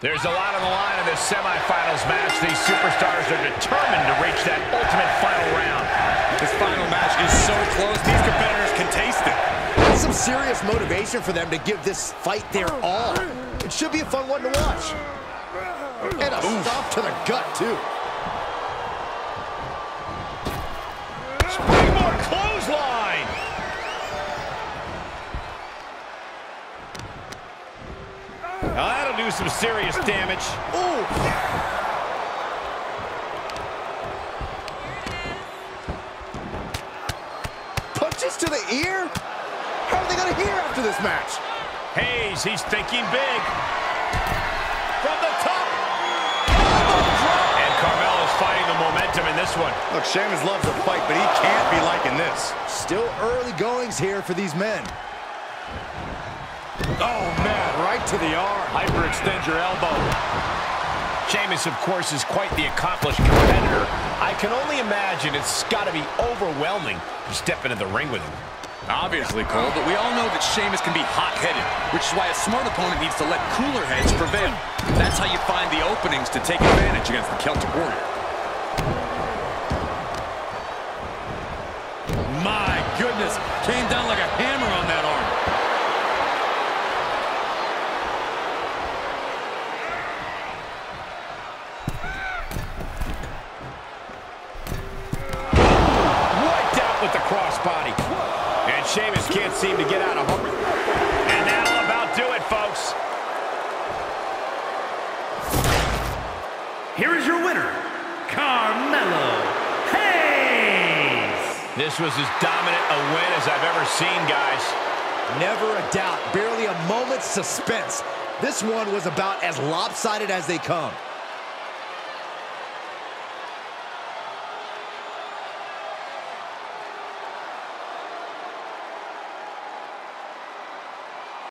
There's a lot on the line in this semifinals match. These superstars are determined to reach that ultimate final round. This final match is so close, these competitors can taste it. That's some serious motivation for them to give this fight their all. It should be a fun one to watch. And a Oof. stop to the gut, too. Springboard do some serious damage. Ooh. Punches to the ear? How are they going to hear after this match? Hayes, he's thinking big. From the top. And Carmelo's fighting the momentum in this one. Look, Sheamus loves a fight, but he can't be liking this. Still early goings here for these men. Oh, man, right to the arm. Hyperextend your elbow. Sheamus, of course, is quite the accomplished competitor. I can only imagine it's got to be overwhelming to step into the ring with him. Obviously, Cole, but we all know that Sheamus can be hot-headed, which is why a smart opponent needs to let cooler heads prevail. That's how you find the openings to take advantage against the Celtic Warrior. My goodness, came down like a hammer on that crossbody. And Sheamus can't seem to get out of harmony. And that'll about do it, folks. Here is your winner, Carmelo Hayes. This was as dominant a win as I've ever seen, guys. Never a doubt, barely a moment's suspense. This one was about as lopsided as they come.